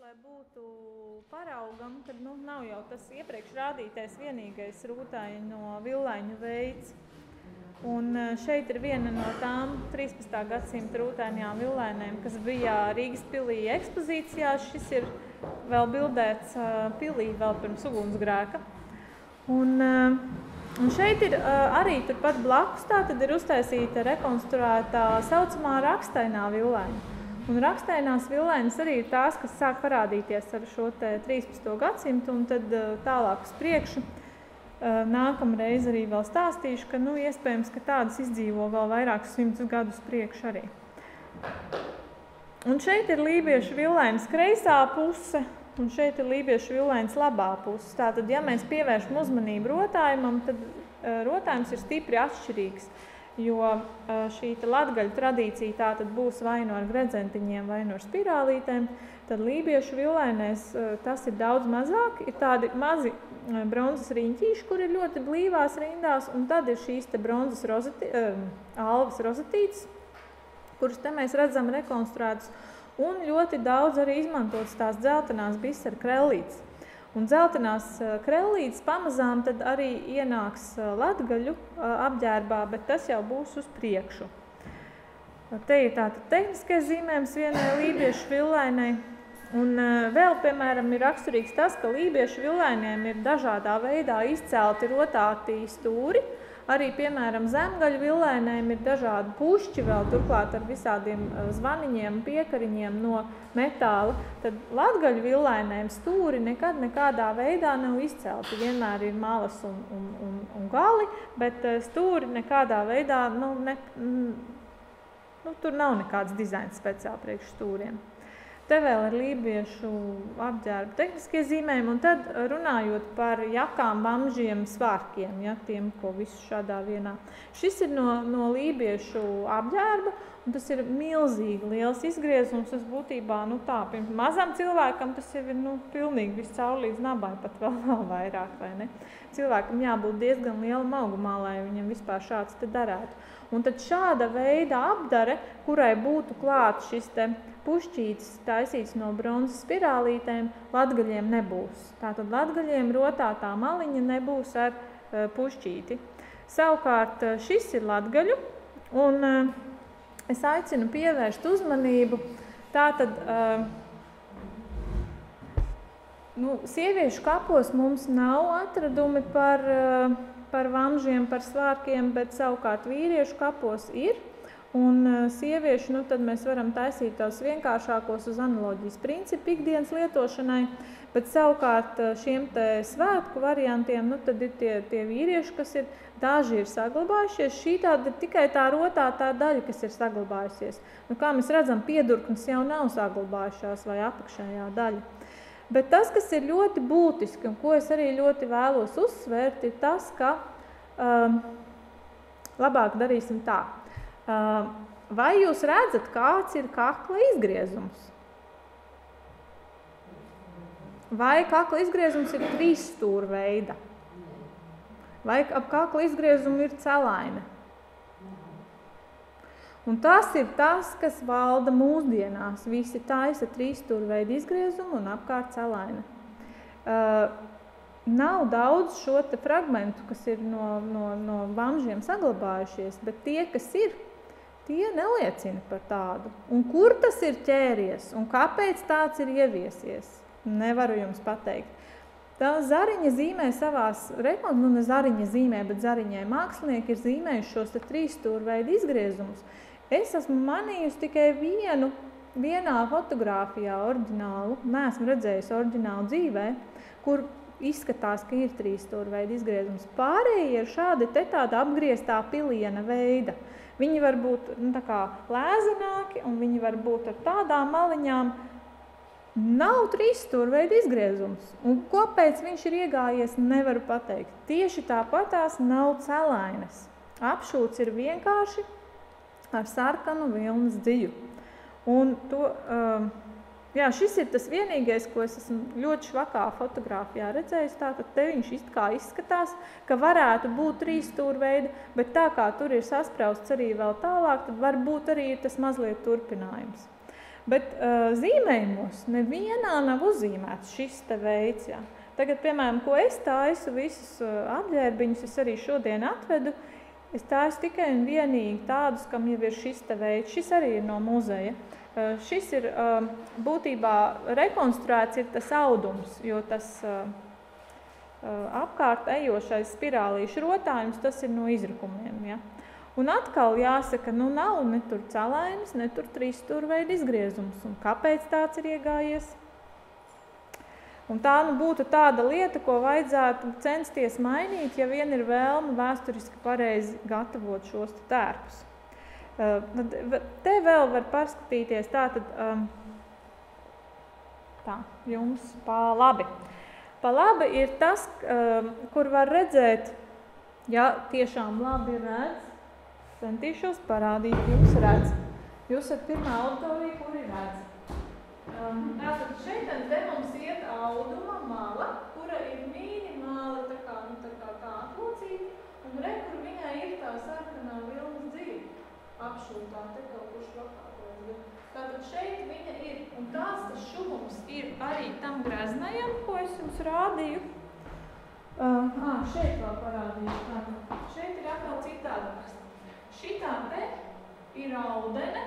lai būtu paraugam, ka nu, nav jau tas iepriekš rādītais vienīgais rūtāji no villaņu veids. Un eh, šeit ir viena no tām 13. gadsimta rūtēnajām villainēm, kas bija Rīgas pilī ekspozīcijā. Šis ir vēl bildēts eh, pilī vēl pirms ugunsgrēka. Un, eh, un šeit ir arī turpat blakus tā tad ir uztaisīta rekonstruētā saucamā rakstainā villaina. Un rakstainās vilēnas arī ir tās, kas sāk parādīties ar šo 13. gadsimtu un tad tālāk uz priekšu. Nākamreiz arī vēl stāstīšu, ka nu, iespējams, ka tādas izdzīvo vēl vairākus simtus gadus priekš arī. Un šeit ir lībiešu vilēnas kreisā puse, un šeit ir lībiešu vilēnas labā puse. Tātad, ja mēs pievēršam uzmanību rotājumam, tad rotājums ir stipri atšķirīgs jo šī latgaļu tradīcija tā tad būs vai no nu ar gredzentiņiem, vai no nu ar spirālītēm, tad lībiešu villainēs tas ir daudz mazāk. Ir tādi mazi bronzas riņķīši, kur ir ļoti blīvās rindās, un tad ir šīs te bronzas rozeti, alvas rozetītes, kuras te mēs redzam rekonstruētas, un ļoti daudz arī izmantotas tās dzeltenās bisera krellītes. Un dzeltenās krellītes pamazām arī ienāks latgaļu apģērbā, bet tas jau būs uz priekšu. Te ir tātad tehniskais zīmējums vienai lībiešu villainai. Un vēl, piemēram, ir raksturīgs tas, ka lībiešu villainiem ir dažādā veidā izcelti rotātī stūri, Arī, piemēram, zemgaļu villainēm ir dažādi pušķi vēl turklāt ar visādiem eh, zvaniņiem, piekariņiem no metāla. Tad latgaļu villainēm stūri nekad nekādā veidā nav izcelti. Vienmēr ir malas un, un, un, un gali, bet eh, stūri nekādā veidā, nu, ne, nu, tur nav nekāds dizains speciāli priekš stūriem. Te vēl ir lībiešu apģērba tehniskie zīmējumi, un tad runājot par jakām, vamžiem, svārkiem, ja, tiem, ko visu šādā vienā. Šis ir no, no lībiešu apģērba, un tas ir milzīgi liels izgriezums. Tas būtībā, nu tā, pirms mazam cilvēkam tas jau ir, nu, pilnīgi viss caur līdz nabai, pat vēl vēl vairāk, vai ne? Cilvēkam jābūt diezgan lielam augumā, lai viņam vispār šāds te darētu. Un tad šāda veida apdare, kurai būtu klāt šis te pušķītis taisīts no bronzas spirālītēm, latgaļiem nebūs. Tātad latgaļiem rotātā maliņa nebūs ar uh, pušķīti. Savukārt šis ir latgaļu, un uh, es aicinu pievērst uzmanību. Tātad, uh, nu, sieviešu kapos mums nav atradumi par par vamžiem, par svārkiem, bet savukārt vīriešu kapos ir. Un e, sieviešu, nu tad mēs varam taisīt tos vienkāršākos uz analoģijas principu ikdienas lietošanai, bet savukārt e, šiem te svētku variantiem, nu tad ir tie, tie vīrieši, kas ir, daži ir saglabājušies, šī tāda tikai tā rotātā daļa, kas ir saglabājusies. Nu, kā mēs redzam, piedurknes jau nav saglabājušās vai apakšējā daļa. Bet tas, kas ir ļoti būtiski un ko es arī ļoti vēlos uzsvērt, ir tas, ka um, labāk darīsim tā. Vai jūs redzat, kāds ir kakla izgriezums? Vai kakla izgriezums ir trīs stūra veida? Vai ap kakla izgriezumu ir celaina? Un tas ir tas, kas valda mūsdienās. Visi taisa trīsstūrveidu izgriezumu un apkārt celaina. Uh, nav daudz šo fragmentu, kas ir no, no, no vamžiem saglabājušies, bet tie, kas ir, tie neliecina par tādu. Un kur tas ir ķēries un kāpēc tāds ir ieviesies, nevaru jums pateikt. Tā zariņa zīmē savās rekonstrukcijās, nu ne zariņa zīmē, bet zariņai mākslinieki ir zīmējuši šos trīs stūrveidu izgriezumus. Es esmu manījusi tikai vienu, vienā fotografijā oriģinālu, neesmu redzējusi oriģinālu dzīvē, kur izskatās, ka ir trīs stūra veida izgriezums. Pārējie ir šādi te tāda apgrieztā piliena veida. Viņi var būt nu, lēzināki un viņi var būt ar tādām maliņām, Nav trīs stūrveida izgriezums. Un kāpēc viņš ir iegājies, nevaru pateikt. Tieši tāpatās nav celainas. Apšūts ir vienkārši ar sarkanu vilnas dziju. Un to, uh, jā, šis ir tas vienīgais, ko es esmu ļoti švakā fotografijā redzējis. Tātad te viņš it kā izskatās, ka varētu būt trīs stūrveidi, bet tā kā tur ir sasprausts arī vēl tālāk, tad varbūt arī ir tas mazliet turpinājums. Bet uh, zīmējumos nevienā nav uzzīmēts šis te veids. Ja. Tagad, piemēram, ko es taisu, visus uh, apģērbiņus, es arī šodien atvedu, es taisu tikai un vienīgi tādus, kam jau ir šis te veids. Šis arī ir no muzeja. Uh, šis ir uh, būtībā rekonstruēts ir tas audums, jo tas uh, apkārt ejošais spirālīšu rotājums, tas ir no izrakumiem. Ja? Un atkal jāsaka, nu nav ne tur celainas, ne tur trīs stūrveida izgriezums. Un kāpēc tāds ir iegājies? Un tā nu būtu tāda lieta, ko vajadzētu censties mainīt, ja vien ir vēlme vēsturiski pareizi gatavot šos tērpus. Te vēl var paskatīties tātad, tā, jums pa labi. Pa labi ir tas, kur var redzēt, ja tiešām labi redz, centīšos parādīt, jums redz. Jūs esat pirmā auditorija, kuri redz. Um, tātad šeit te mums iet auduma mala, kura ir minimāli tā kā, nu, tā kā tā atlocīta, un re, kur viņai ir tā dzīve apšūtā, te kaut kurš vakākojas. Tātad šeit viņa ir, un tās tas šuvums ir arī tam greznajam, ko es jums rādīju. Uh, ā, šeit vēl parādīju. Tātad šeit ir atkal citādāks. Šitā te ir audene,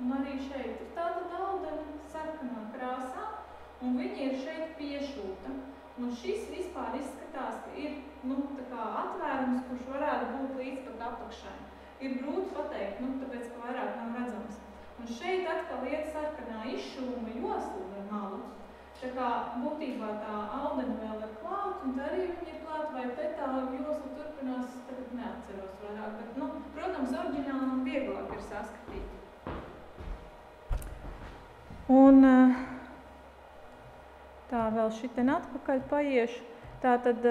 un arī šeit ir tāda audene sarkanā krāsā, un viņa ir šeit piešūta. Un šis vispār izskatās, ka ir nu, tā kā atvērums, kurš varētu būt līdz pat apakšai. Ir grūti pateikt, nu, tāpēc, ka vairāk nav redzams. Un šeit atkal iet sarkanā izšūma josla vai malus. Tā kā būtībā tā audena vēl ir klāt, un tā arī viņa ir klāt, vai te tā josla turpinās, tagad neatceros vairāk. Bet, nu, protams, oriģināli un vieglāk ir saskatīt. Un tā vēl šiten atpakaļ paiešu. Tātad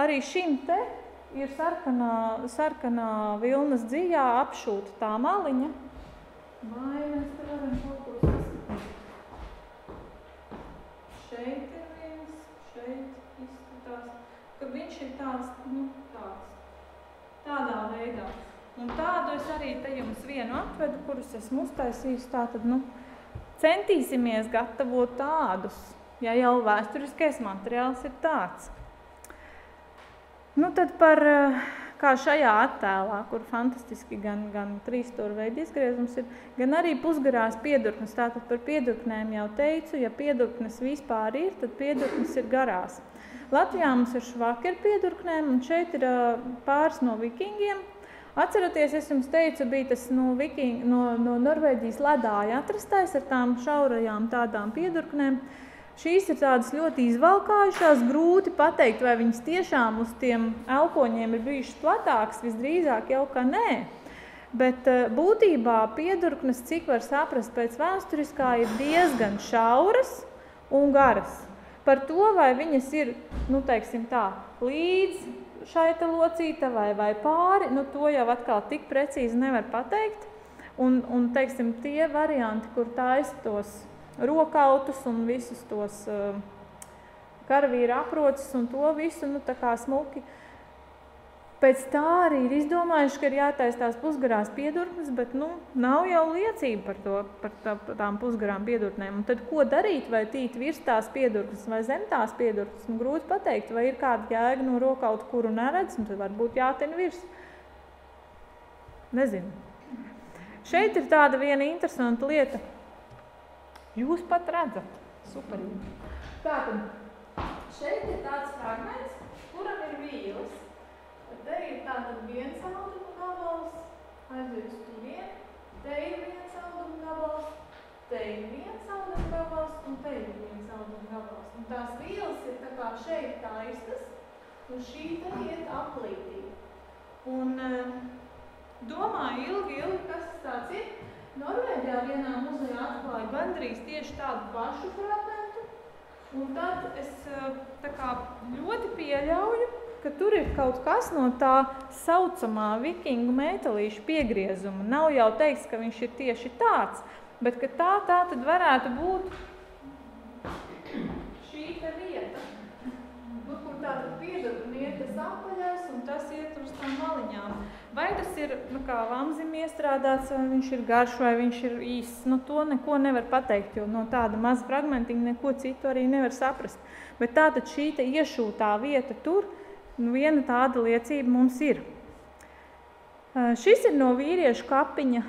arī šim te ir sarkanā, sarkanā vilnas dzījā apšūta tā maliņa, Vai mēs te varam kaut ko saskatīt? Šeit ir viens, šeit izskatās, ka viņš ir tāds, nu, tāds, tādā veidā. Un tādu es arī te jums vienu atvedu, kurus esmu uztaisījis, tātad, nu, centīsimies gatavot tādus, ja jau vēsturiskais materiāls ir tāds. Nu, tad par uh, kā šajā attēlā, kur fantastiski gan, gan trīsstūra veida izgriezums ir, gan arī pusgarās piedurknes. Tātad par piedurknēm jau teicu, ja piedurknes vispār ir, tad piedurknes ir garās. Latvijā mums ir švaki ar piedurknēm, un šeit ir pāris no vikingiem. Atceroties, es jums teicu, bija tas no, viking, no, no Norvēģijas ledāja atrastais ar tām šaurajām tādām piedurknēm. Šīs ir tādas ļoti izvalkājušās, grūti pateikt, vai viņas tiešām uz tiem elkoņiem ir bijušas platākas, visdrīzāk jau ka nē. Bet eh, būtībā piedurknes, cik var saprast pēc vēsturiskā, ir diezgan šauras un garas. Par to, vai viņas ir, nu teiksim tā, līdz šai locīta vai, vai pāri, nu to jau atkal tik precīzi nevar pateikt. Un, un teiksim, tie varianti, kur taisa tos rokautus un visus tos uh, karavīra aprocis un to visu, nu smuki. Pēc tā arī ir izdomājuši, ka ir jātaisa tās pusgarās piedurknes, bet nu, nav jau liecība par, to, par, tā, par tām pusgarām piedurknēm. Un tad ko darīt, vai tīt virs tās piedurknes vai zem tās piedurknes? Nu, grūti pateikt, vai ir kāda jēga no rokauta, kuru neredz, un tad varbūt jāten virs. Nezinu. Šeit ir tāda viena interesanta lieta – Jūs pat redzat. Superīgi. Tātad, šeit ir tāds fragments, kuram ir vīles. Te ir tātad viens auduma gabals, aiziet uz turien, te ir viens auduma gabals, te ir viens auduma gabals un te ir viens auduma gabals. Un tās vīles ir tā kā šeit taistas, un šī te iet aplītī. Un eh, domāju ilgi, ilgi, kas tas tāds ir, Norvēģijā vienā muzejā atklāja gandrīz tieši tādu pašu fragmentu, un tad es eh, tā kā ļoti pieļauju, ka tur ir kaut kas no tā saucamā vikingu metālīšu piegriezuma. Nav jau teiks, ka viņš ir tieši tāds, bet ka tā tā tad varētu būt šī vieta, nu, kur tātad piedara un iet tas apaļais un tas iet uz tām maliņām. Vai skaidrs ir, nu, kā vamzim iestrādāts, vai viņš ir garš, vai viņš ir īsts. Nu, to neko nevar pateikt, jo no tāda maza fragmentiņa neko citu arī nevar saprast. Bet tātad šī iešūtā vieta tur, nu, viena tāda liecība mums ir. Šis ir no vīriešu kapiņa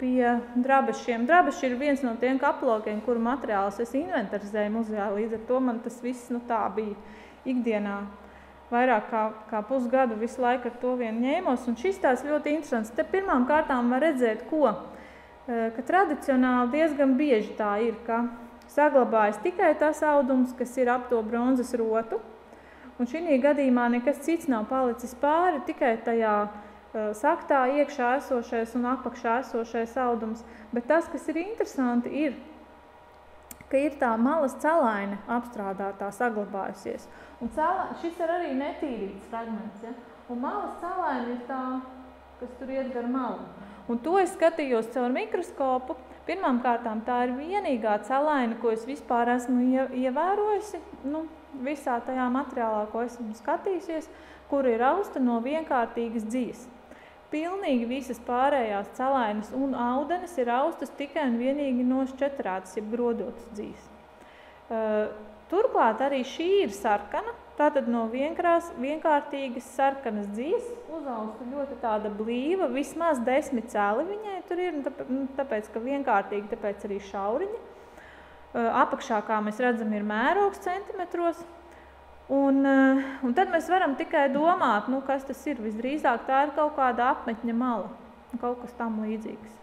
pie drabešiem. Drabeši ir viens no tiem kaplogiem, kuru materiālus es inventarizēju muzejā. Līdz ar to man tas viss nu, tā bija ikdienā vairāk kā, kā pusgadu visu laiku ar to vien ņēmos. Un šis tās ļoti interesants. Te pirmām kārtām var redzēt, ko, e, ka tradicionāli diezgan bieži tā ir, ka saglabājas tikai tas audums, kas ir ap to bronzas rotu. Un šī gadījumā nekas cits nav palicis pāri, tikai tajā e, saktā iekšā esošais un apakšā esošais audums. Bet tas, kas ir interesanti, ir, ka ir tā malas celaine apstrādātā saglabājusies. Un cēlā, šis ir arī netīrīts fragments. Ja? Un malas cēlēna ir tā, kas tur iet gar malu. Un to es skatījos caur mikroskopu. Pirmām kārtām tā ir vienīgā cēlēna, ko es vispār esmu ievērojusi nu, visā tajā materiālā, ko esmu skatījusies, kur ir austa no vienkārtīgas dzīs. Pilnīgi visas pārējās celainas un audenes ir austas tikai un vienīgi no šķetrātas, jeb grodotas dzīs. Uh, Turklāt arī šī ir sarkana, tātad no vienkrās, vienkārtīgas sarkanas dzīs uzausta ļoti tāda blīva, vismaz desmit cēli viņai tur ir, nu, tāpēc, ka vienkārtīgi, tāpēc arī šauriņa. Apakšā, kā mēs redzam, ir mērogs centimetros, un, un tad mēs varam tikai domāt, nu, kas tas ir. Visdrīzāk tā ir kaut kāda apmetņa mala, kaut kas tam līdzīgs,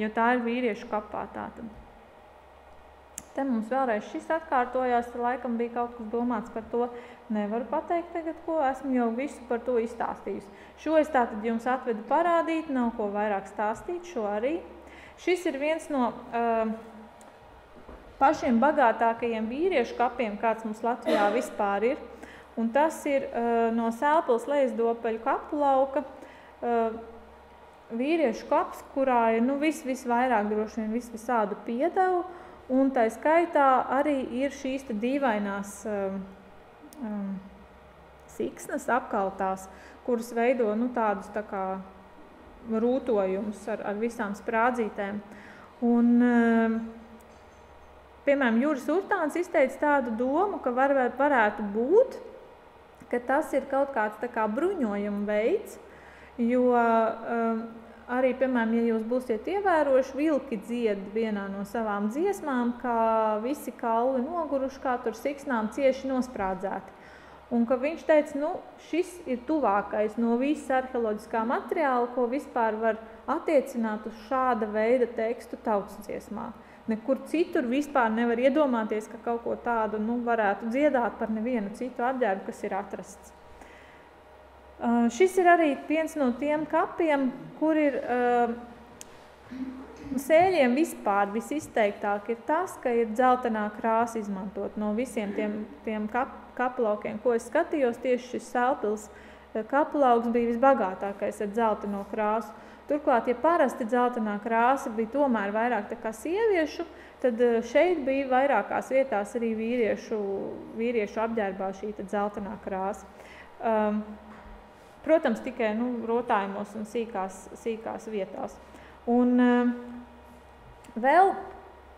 jo tā ir vīriešu kapā tātad. Te mums vēlreiz šis atkārtojās, laikam bija kaut kas domāts par to. Nevaru pateikt tagad, ko esmu jau visu par to izstāstījusi. Šo es tātad jums atvedu parādīt, nav ko vairāk stāstīt, šo arī. Šis ir viens no uh, pašiem bagātākajiem vīriešu kapiem, kāds mums Latvijā vispār ir. Un tas ir uh, no Sēlpils lejasdopeļu kapu lauka. Uh, vīriešu kaps, kurā ir nu, vis, visvairāk droši vien vis visādu piedevu. Un tā skaitā arī ir šīs dīvainās um, um, siksnas apkaltās, kuras veido nu, tādus tā kā rūtojumus ar, ar visām sprādzītēm. Un, um, piemēram, Juris Urtāns izteica tādu domu, ka var, varētu būt, ka tas ir kaut kāds tā kā bruņojuma veids, jo um, arī, piemēram, ja jūs būsiet ievērojuši, vilki dzied vienā no savām dziesmām, ka visi kauli noguruši, kā tur siksnām cieši nosprādzēti. Un ka viņš teica, nu, šis ir tuvākais no visa arheoloģiskā materiāla, ko vispār var attiecināt uz šāda veida tekstu tautas dziesmā. Nekur citur vispār nevar iedomāties, ka kaut ko tādu nu, varētu dziedāt par nevienu citu apģērbu, kas ir atrasts. Uh, šis ir arī viens no tiem kapiem, kur ir uh, sēļiem vispār visizteiktāk ir tas, ka ir dzeltenā krāsa izmantot no visiem tiem, tiem kap, kaplaukiem, ko es skatījos, tieši šis sēlpils kaplauks bija visbagātākais ar dzelteno krāsu. Turklāt, ja parasti dzeltenā krāsa bija tomēr vairāk tā kā sieviešu, tad šeit bija vairākās vietās arī vīriešu, vīriešu apģērbā šī dzeltenā krāsa. Um, Protams, tikai nu, rotājumos un sīkās, sīkās vietās. Un uh, vēl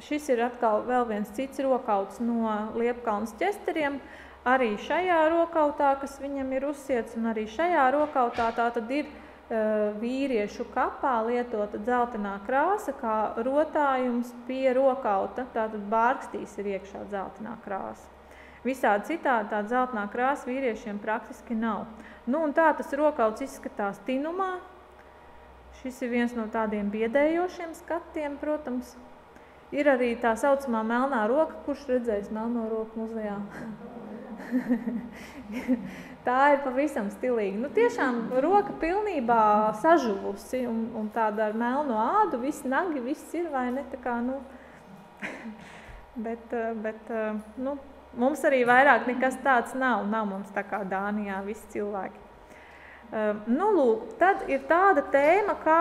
šis ir atkal vēl viens cits rokauts no Liepkalnas ķesteriem. Arī šajā rokautā, kas viņam ir uzsiets, un arī šajā rokautā tā tad ir uh, vīriešu kapā lietota dzeltenā krāsa, kā rotājums pie rokauta, tātad bārkstīs ir iekšā dzeltenā krāsa. Visādi citādi tā dzeltenā krāsa vīriešiem praktiski nav. Nu, un tā tas rokauts izskatās tinumā. Šis ir viens no tādiem biedējošiem skatiem, protams. Ir arī tā saucamā melnā roka, kurš redzējis melno roku muzejā. tā ir pavisam stilīga. Nu, tiešām roka pilnībā sažuvusi un, un tāda ar melno ādu, viss nagi, viss ir vai ne tā kā, nu, bet, bet, nu, Mums arī vairāk nekas tāds nav. Nav mums tā kā Dānijā visi cilvēki. Uh, nu, lūk, tad ir tāda tēma kā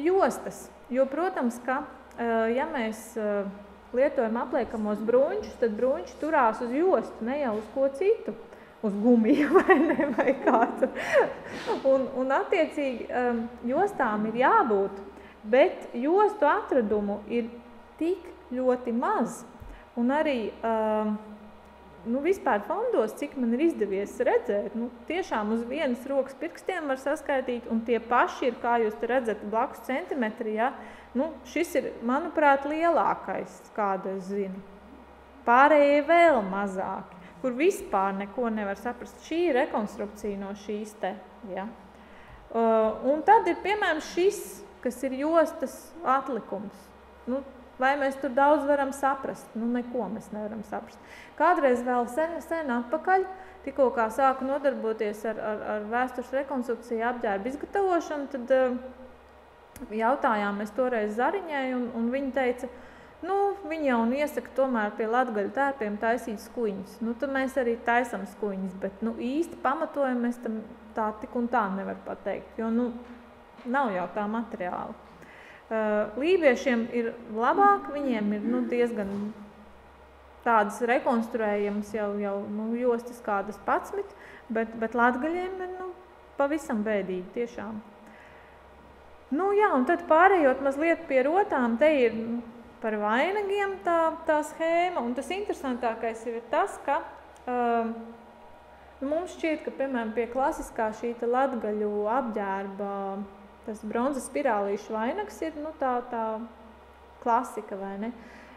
jostas. Jo, protams, ka uh, ja mēs uh, lietojam apliekamos bruņķus, tad bruņķi turās uz jostu, ne jau uz ko citu. uz gumija vai, ne, vai kā tur. Un, un attiecīgi jostām ir jābūt, bet jostu atradumu ir tik ļoti maz. Un arī um, nu, vispār fondos, cik man ir izdevies redzēt, nu, tiešām uz vienas rokas pirkstiem var saskaitīt, un tie paši ir, kā jūs redzat, blakus centimetri. Ja? Nu, šis ir, manuprāt, lielākais, kādu es zinu. Pārējie vēl mazāki, kur vispār neko nevar saprast. Šī ir rekonstrukcija no šīs te. Ja? Uh, un tad ir, piemēram, šis, kas ir jostas atlikums. Nu, Vai mēs tur daudz varam saprast? Nu, neko mēs nevaram saprast. Kādreiz vēl sen, sen atpakaļ, tikko kā sāku nodarboties ar, ar, ar vēstures rekonstrukciju apģērbu izgatavošanu, tad uh, jautājām mēs toreiz Zariņai, un, un viņa teica, nu, viņa jau iesaka tomēr pie latgaļu tērpiem taisīt skuņus. Nu, tad mēs arī taisam skuņus, bet nu, īsti pamatojumu mēs tam tā tik un tā nevar pateikt, jo nu, nav jau tā materiāla. Lībiešiem ir labāk, viņiem ir nu, diezgan tādas rekonstruējamas jau, jau nu, jostas kādas 11, bet, bet latgaļiem ir nu, pavisam bēdīgi tiešām. Nu, jā, un tad pārējot mazliet pie rotām, te ir nu, par vainagiem tā, tā schēma, un tas interesantākais ir tas, ka um, mums šķiet, ka, piemēram, pie klasiskā šī latgaļu apģērba tas bronzas spirālīšu vainags ir nu, tā, tā klasika, vai ne?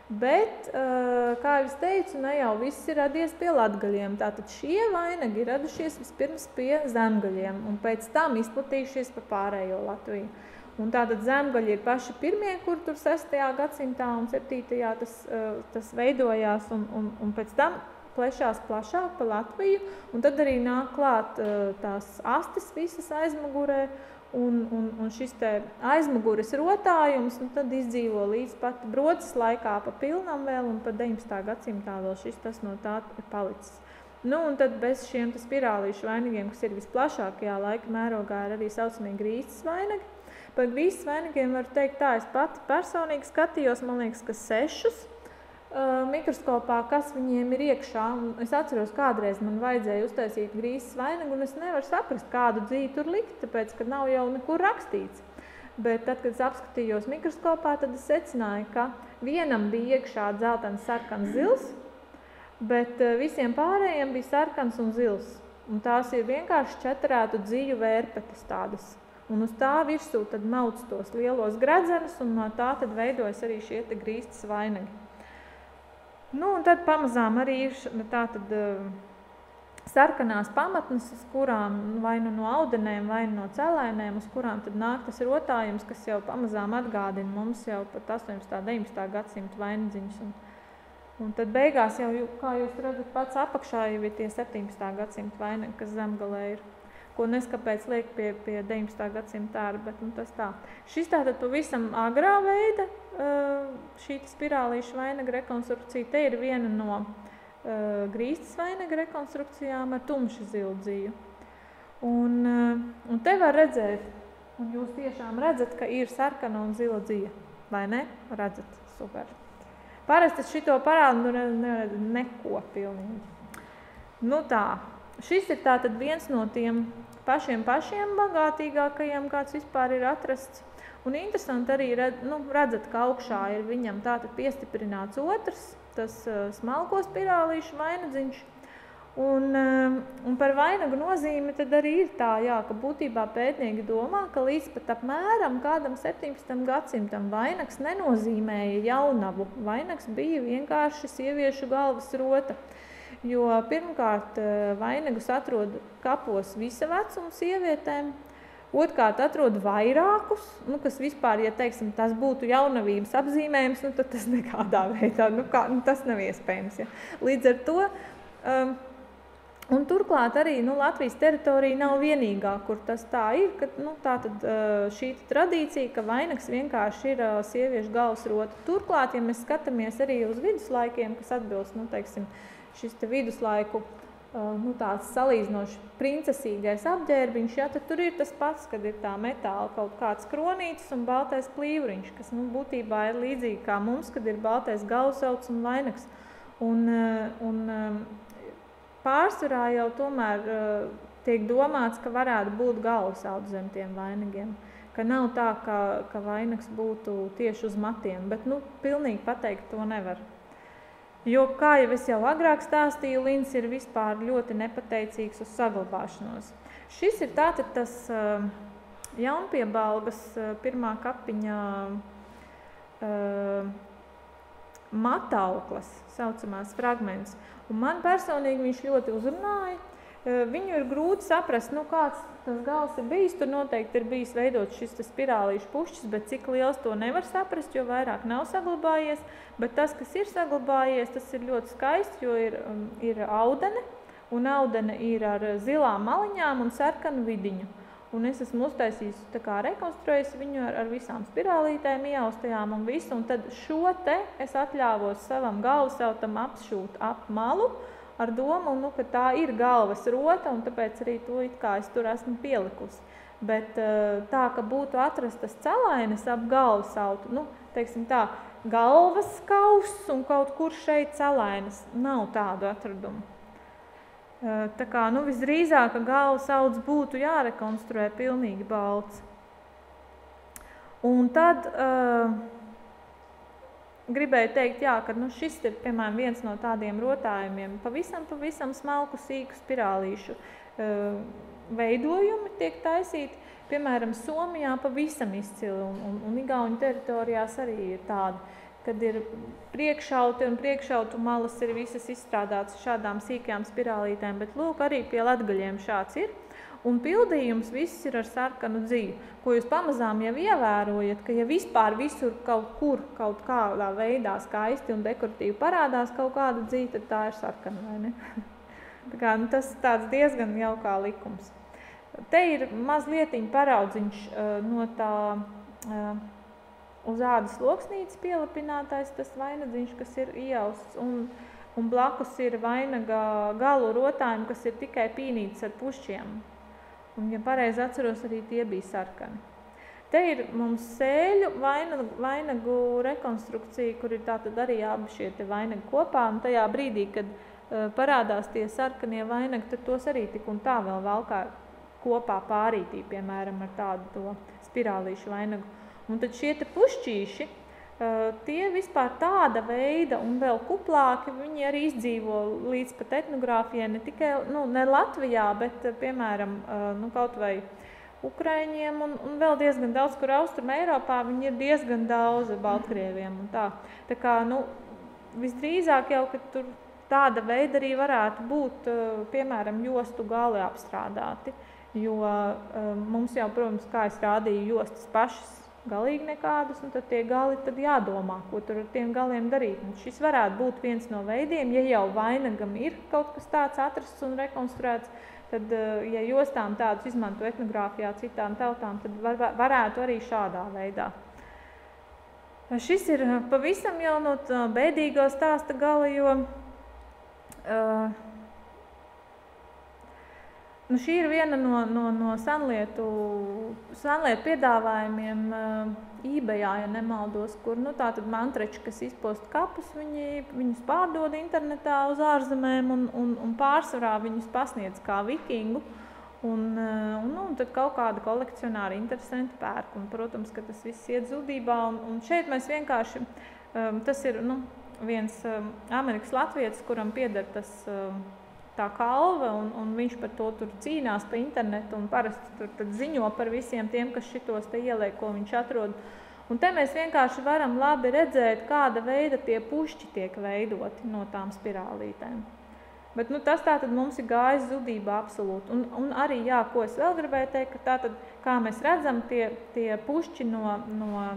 Bet, eh, kā jau es teicu, ne jau viss ir radies pie latgaļiem. Tātad šie vainagi ir radušies vispirms pie zemgaļiem un pēc tam izplatījušies pa pārējo Latviju. Un tātad zemgaļi ir paši pirmie, kur tur 6. gadsimtā un 7. tas, eh, tas veidojās un, un, un pēc tam plešās plašāk pa Latviju. Un tad arī nāk klāt eh, tās astes visas aizmugurē Un, un, un šis aizmugures rotājums nu, izdzīvo līdz pat broces laikā, pa pilnam vēl, un pat 19. gadsimtā vēl šis tas no tā ir palicis. Nu, un tad bez šiem spirālīšu vainagiem, kas ir visplašākajā laika mērogā, ir arī saucamie grīstas vainagi. Par grīstas vainagiem var teikt tā, es pati personīgi skatījos, man liekas, ka sešus mikroskopā, kas viņiem ir iekšā. Es atceros, kādreiz man vajadzēja uztaisīt grīzes vainagu, un es nevaru saprast, kādu dzīvi tur likt, tāpēc, ka nav jau nekur rakstīts. Bet tad, kad es apskatījos mikroskopā, tad es secināju, ka vienam bija iekšā dzeltens, sarkans, zils, bet visiem pārējiem bija sarkans un zils. Un tās ir vienkārši četrētu dzīvu vērpetes tādas. Un uz tā virsū tad mauc tos lielos gredzenus, un no tā tad veidojas arī šie grīstas vainagi. Nu, un tad pamazām arī ir nu, tātad, sarkanās pamatnes, uz kurām vai nu no audenēm, vai nu no cēlēnēm, uz kurām tad nāk tas rotājums, kas jau pamazām atgādina mums jau pat 18. 19. gadsimta vainagdziņus. Un, un tad beigās jau, kā jūs redzat, pats apakšā jau ir tie 17. gadsimta vainagi, kas zemgalē ir ko neskapēc liek pie, pie 19. gadsimta āra, bet nu, tas tā. Šis tātad pavisam agrā veida šī spirālīša vainaga rekonstrukcija. Te ir viena no grīstas vainaga rekonstrukcijām ar tumši zildzīju. Un, un te var redzēt, un jūs tiešām redzat, ka ir sarkana un zila dzīja, vai ne? Redzat, super. Parasti šito parādu nu, neredzu neko pilnīgi. Nu tā, šis ir tātad viens no tiem pašiem pašiem bagātīgākajiem, kāds vispār ir atrasts. Un interesanti arī red, nu, redzat, ka augšā ir viņam tātad piestiprināts otrs, tas uh, smalko spirālīšu vainadziņš. Un, uh, un par vainagu nozīmi tad arī ir tā, jā, ka būtībā pētnieki domā, ka līdz pat apmēram kādam 17. gadsimtam vainags nenozīmēja jaunavu. Vainags bija vienkārši sieviešu galvas rota. Uh, Jo pirmkārt, eh, vainagus atrod kapos visa vecuma sievietēm, Otrkārt, atrod vairākus, nu, kas vispār, ja teiksim, tas būtu jaunavības apzīmējums, nu, tad tas nekādā veidā nu, kā, nu, tas nav iespējams. Ja. Līdz ar to, um, un turklāt arī nu, Latvijas teritorija nav vienīgā, kur tas tā ir, ka nu, tā tad, uh, šī tradīcija, ka vainags vienkārši ir uh, sieviešu galvas rota. Turklāt, ja mēs skatāmies arī uz viduslaikiem, kas atbilst, nu, teiksim, uh, šis viduslaiku nu, tāds salīdzinoši princesīgais apģērbiņš, ja, tur ir tas pats, kad ir tā metāla kaut kāds kronītis un baltais plīvriņš, kas nu, būtībā ir līdzīgi kā mums, kad ir baltais galvasauts un vainags. Un, un, pārsvarā jau tomēr uh, tiek domāts, ka varētu būt galvas audu zem tiem vainagiem. Ka nav tā, ka, ka vainags būtu tieši uz matiem, bet nu, pilnīgi pateikt to nevar. Jo, kā jau es jau agrāk stāstīju, Lins ir vispār ļoti nepateicīgs uz saglabāšanos. Šis ir tātad tas uh, jaunpiebalgas uh, pirmā kapiņā uh, matauklas, saucamās fragments. Un man personīgi viņš ļoti uzrunāja. Viņu ir grūti saprast, nu, kāds tas gals ir bijis. Tur noteikti ir bijis veidots šis spirālīšu pušķis, bet cik liels to nevar saprast, jo vairāk nav saglabājies. Bet tas, kas ir saglabājies, tas ir ļoti skaisti, jo ir, um, ir audene, un audene ir ar zilām maliņām un sarkanu vidiņu. Un es esmu uztaisījis, kā rekonstruējis viņu ar, ar visām spirālītēm, ieaustajām un visu. Un tad šo te es atļāvos savam galvasautam apšūt ap malu, ar domu, nu, ka tā ir galvas rota, un tāpēc arī to it kā es tur esmu pielikusi. Bet eh, tā, ka būtu atrastas celainas ap galvas autu, nu, teiksim tā, galvas kauss un kaut kur šeit celainas, nav tādu atradumu. Eh, tā kā, nu, visdrīzāk, ka galvas auds būtu jārekonstruē pilnīgi balts. Un tad... Uh, gribēju teikt, jā, ka nu, šis ir piemēram, viens no tādiem rotājumiem. Pavisam, pavisam smalku, sīku spirālīšu uh, veidojumi tiek taisīti. Piemēram, Somijā pavisam izcili un, un, un Igauņu teritorijās arī ir tādi, kad ir priekšauti un priekšautu malas ir visas izstrādātas šādām sīkajām spirālītēm, bet lūk, arī pie latgaļiem šāds ir. Un pildījums viss ir ar sarkanu dzīvi, ko jūs pamazām jau ievērojat, ka ja vispār visur kaut kur, kaut kādā veidā skaisti un dekoratīvi parādās kaut kāda dzīve, tad tā ir sarkana, vai ne? tā kā, nu, tas tāds diezgan jaukā likums. Te ir mazlietiņ paraudziņš uh, no tā uh, uz ādas loksnītes pielapinātais tas vainadziņš, kas ir iausts, un, un blakus ir vainaga galu rotājumi, kas ir tikai pīnītas ar pušķiem. Un, ja pareizi atceros, arī tie bija sarkani. Te ir mums sēļu vainagu, vainagu rekonstrukcija, kur ir tātad arī abi šie vainagi kopā. Un tajā brīdī, kad uh, parādās tie sarkanie vainagi, tad tos arī tik un tā vēl valkā kopā pārītī, piemēram, ar tādu spirālīšu vainagu. Un tad šie pušķīši, Tie vispār tāda veida un vēl kuplāki, viņi arī izdzīvo līdz pat etnogrāfijai, ne tikai nu, ne Latvijā, bet, piemēram, nu, kaut vai Ukraiņiem un, un vēl diezgan daudz, kur Austrum Eiropā viņi ir diezgan daudz Baltkrieviem un tā. Tā kā, nu, visdrīzāk jau, ka tur tāda veida arī varētu būt, piemēram, jostu gali apstrādāti, jo mums jau, protams, kā es rādīju, jostas pašas galīgi nekādus, un tad tie gali tad jādomā, ko tur ar tiem galiem darīt. Un šis varētu būt viens no veidiem, ja jau vainagam ir kaut kas tāds atrasts un rekonstruēts, tad, eh, ja jostām tādus izmanto etnogrāfijā citām tautām, tad var, varētu arī šādā veidā. Šis ir eh, pavisam jau no bēdīgā stāsta gala, jo uh, Nu, šī ir viena no, no, no senlietu, senlietu piedāvājumiem uh, eBayā, ja nemaldos, kur nu, tātad mantreči, kas izpost kapus, viņi, viņus pārdod internetā uz ārzemēm un, un, un pārsvarā viņus pasniedz kā vikingu. Un, uh, un, nu, un tad kaut kāda kolekcionāra interesanti pērk. Un, protams, ka tas viss iet zudībā. Un, un šeit mēs vienkārši, um, tas ir nu, viens um, Amerikas latvietis, kuram pieder tas um, tā kalva, un, un viņš par to tur cīnās pa internetu un parasti tur ziņo par visiem tiem, kas šitos te ieliek, ko viņš atrod. Un te mēs vienkārši varam labi redzēt, kāda veida tie pušķi tiek veidoti no tām spirālītēm. Bet nu, tas tātad mums ir gājis zudībā absolūti. Un, un arī, jā, ko es vēl gribēju teikt, ka tātad, kā mēs redzam, tie, tie pušķi no, no